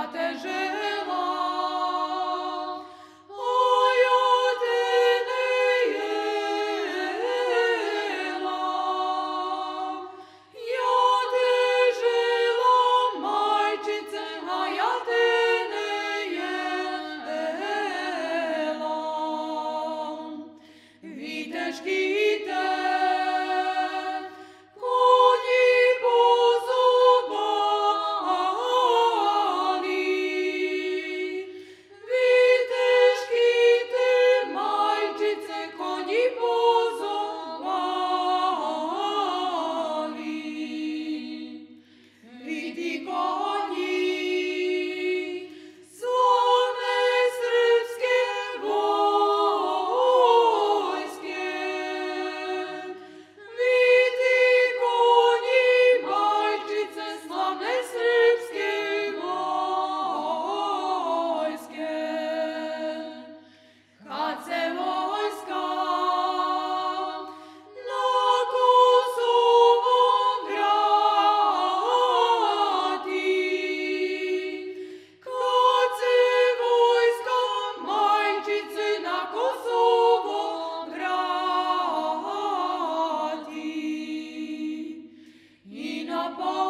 Paterze Oh.